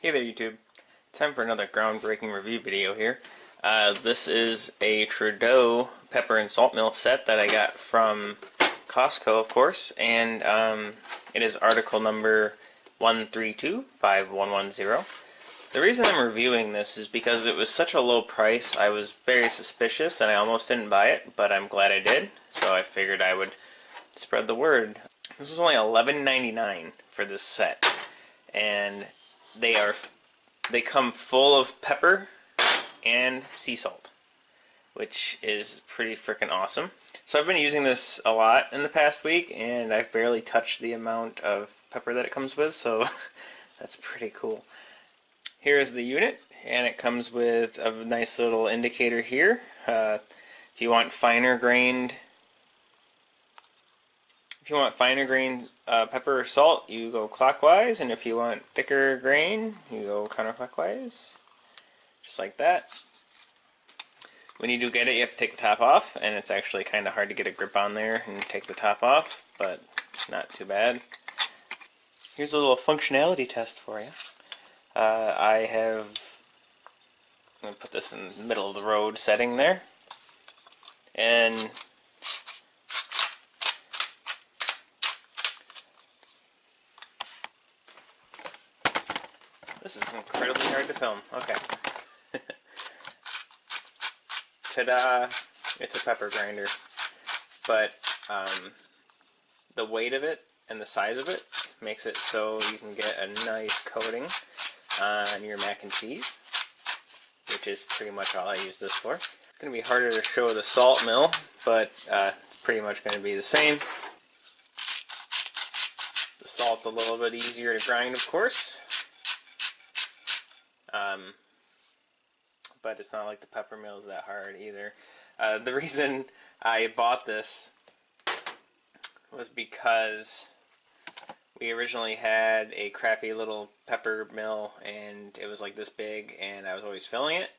Hey there YouTube. Time for another groundbreaking review video here. Uh, this is a Trudeau pepper and salt mill set that I got from Costco, of course, and um, it is article number 1325110. The reason I'm reviewing this is because it was such a low price, I was very suspicious and I almost didn't buy it, but I'm glad I did, so I figured I would spread the word. This was only $11.99 for this set, and they are they come full of pepper and sea salt, which is pretty freaking awesome. So I've been using this a lot in the past week, and I've barely touched the amount of pepper that it comes with, so that's pretty cool. Here is the unit, and it comes with a nice little indicator here. Uh, if you want finer grained if you want finer grain uh, pepper or salt, you go clockwise, and if you want thicker grain, you go counterclockwise, just like that. When you do get it, you have to take the top off, and it's actually kind of hard to get a grip on there and take the top off, but not too bad. Here's a little functionality test for you. Uh, I have, I'm to put this in the middle of the road setting there, and This is incredibly hard to film. Okay. Ta-da! It's a pepper grinder. But um, the weight of it and the size of it makes it so you can get a nice coating on your mac and cheese, which is pretty much all I use this for. It's going to be harder to show the salt mill, but uh, it's pretty much going to be the same. The salt's a little bit easier to grind, of course. Um, but it's not like the pepper mill is that hard either. Uh, the reason I bought this was because we originally had a crappy little pepper mill and it was like this big and I was always filling it.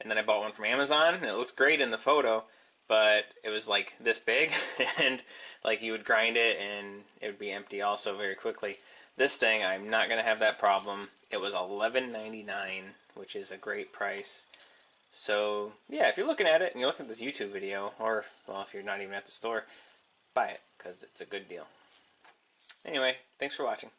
And then I bought one from Amazon and it looked great in the photo, but it was like this big and like you would grind it and it would be empty also very quickly. This thing, I'm not going to have that problem. It was $11.99, which is a great price. So, yeah, if you're looking at it and you're looking at this YouTube video, or, well, if you're not even at the store, buy it, because it's a good deal. Anyway, thanks for watching.